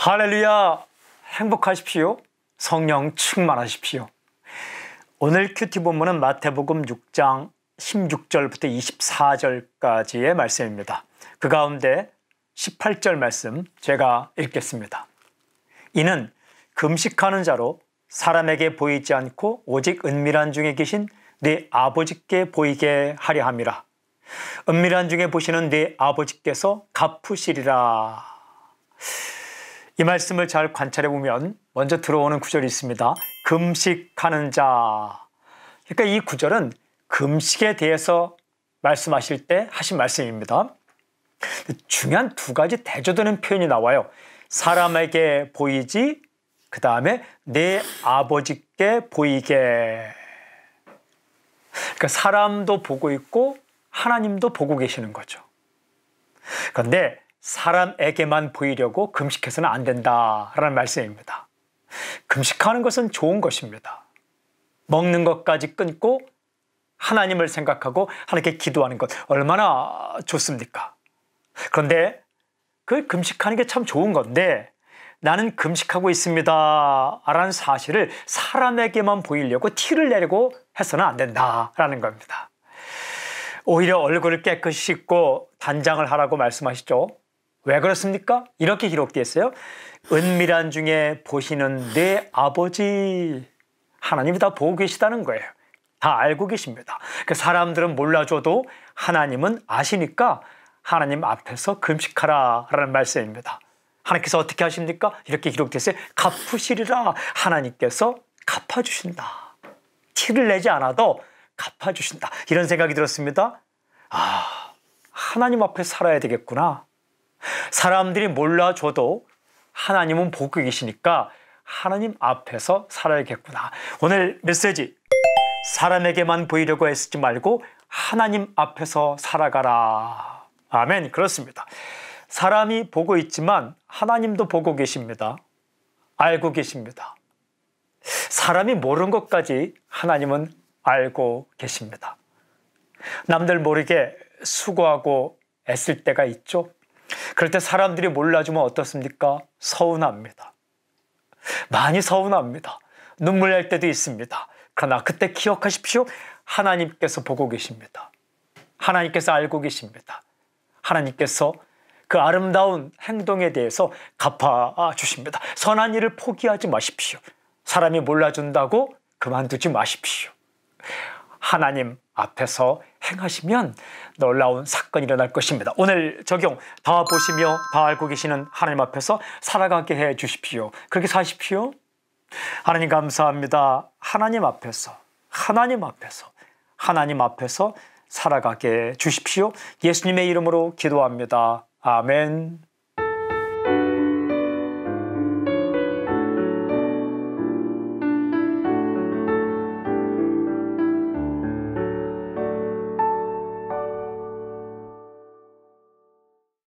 할렐루야! 행복하십시오. 성령 충만하십시오. 오늘 큐티 본문은 마태복음 6장 16절부터 24절까지의 말씀입니다. 그 가운데 18절 말씀 제가 읽겠습니다. 이는 금식하는 자로 사람에게 보이지 않고 오직 은밀한 중에 계신 네 아버지께 보이게 하려 함이라. 은밀한 중에 보시는 네 아버지께서 갚으시리라. 이 말씀을 잘 관찰해 보면 먼저 들어오는 구절이 있습니다. 금식하는 자. 그러니까 이 구절은 금식에 대해서 말씀하실 때 하신 말씀입니다. 중요한 두 가지 대조되는 표현이 나와요. 사람에게 보이지, 그 다음에 내 아버지께 보이게. 그러니까 사람도 보고 있고 하나님도 보고 계시는 거죠. 그런데 사람에게만 보이려고 금식해서는 안 된다라는 말씀입니다. 금식하는 것은 좋은 것입니다. 먹는 것까지 끊고 하나님을 생각하고 하나님께 기도하는 것 얼마나 좋습니까? 그런데 그 금식하는 게 참 좋은 건데 나는 금식하고 있습니다. 라는 사실을 사람에게만 보이려고 티를 내려고 해서는 안 된다라는 겁니다. 오히려 얼굴을 깨끗이 씻고 단장을 하라고 말씀하시죠. 왜 그렇습니까? 이렇게 기록되어 있어요. 은밀한 중에 보시는 내 아버지 하나님이 다 보고 계시다는 거예요. 다 알고 계십니다. 그 사람들은 몰라줘도 하나님은 아시니까 하나님 앞에서 금식하라라는 말씀입니다. 하나님께서 어떻게 하십니까? 이렇게 기록되어 요 갚으시리라 하나님께서 갚아주신다. 티를 내지 않아도 갚아주신다. 이런 생각이 들었습니다. 아, 하나님 앞에 살아야 되겠구나. 사람들이 몰라줘도 하나님은 보고 계시니까 하나님 앞에서 살아야겠구나. 오늘 메시지 사람에게만 보이려고 애쓰지 말고 하나님 앞에서 살아가라. 아멘. 그렇습니다. 사람이 보고 있지만 하나님도 보고 계십니다. 알고 계십니다. 사람이 모르는 것까지 하나님은 알고 계십니다. 남들 모르게 수고하고 애쓸 때가 있죠. 그럴 때 사람들이 몰라주면 어떻습니까? 서운합니다. 많이 서운합니다. 눈물 날 때도 있습니다. 그러나 그때 기억하십시오. 하나님께서 보고 계십니다. 하나님께서 알고 계십니다. 하나님께서 그 아름다운 행동에 대해서 갚아 주십니다. 선한 일을 포기하지 마십시오. 사람이 몰라준다고 그만두지 마십시오. 하나님 앞에서 행하시면 놀라운 사건이 일어날 것입니다. 오늘 적용 다 보시며 다 알고 계시는 하나님 앞에서 살아가게 해 주십시오. 그렇게 사십시오. 하나님 감사합니다. 하나님 앞에서, 하나님 앞에서, 하나님 앞에서 살아가게 해 주십시오. 예수님의 이름으로 기도합니다. 아멘.